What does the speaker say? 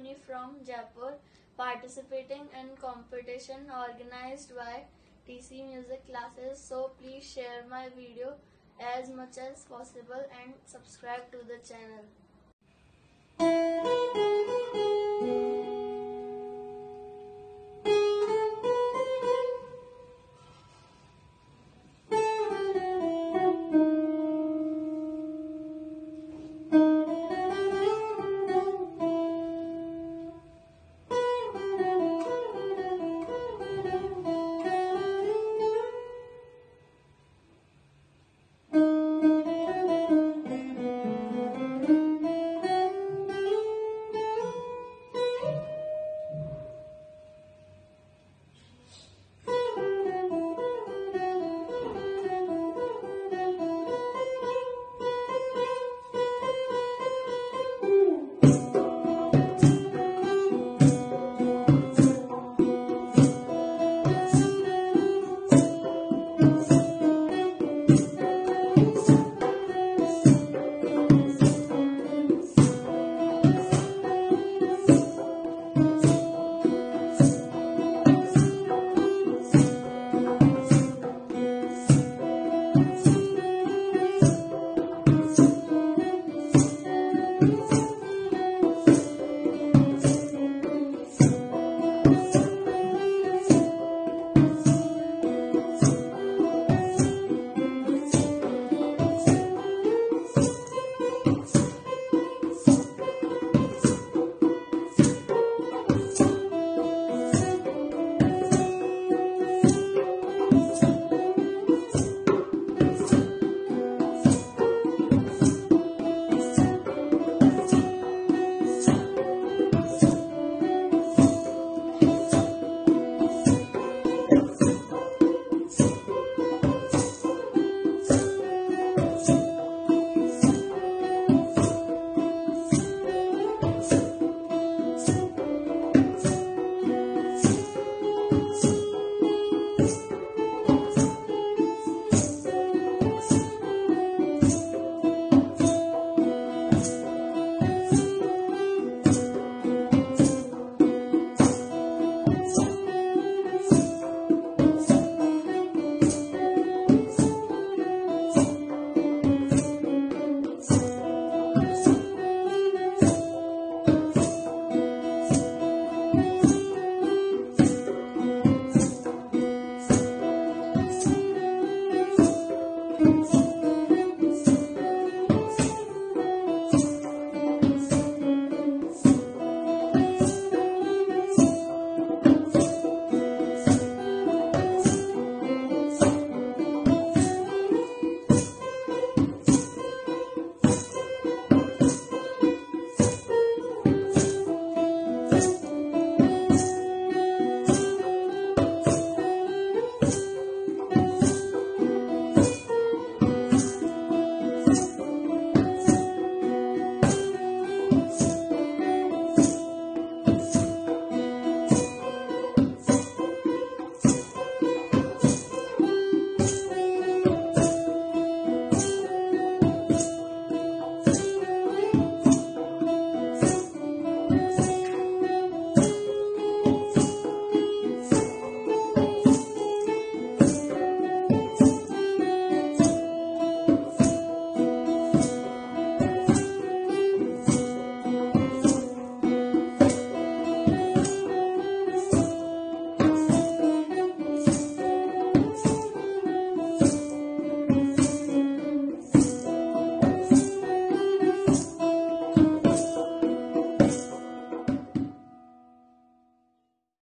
alumni from Jaipur participating in competition organized by TC Music Classes. So please share my video as much as possible and subscribe to the channel.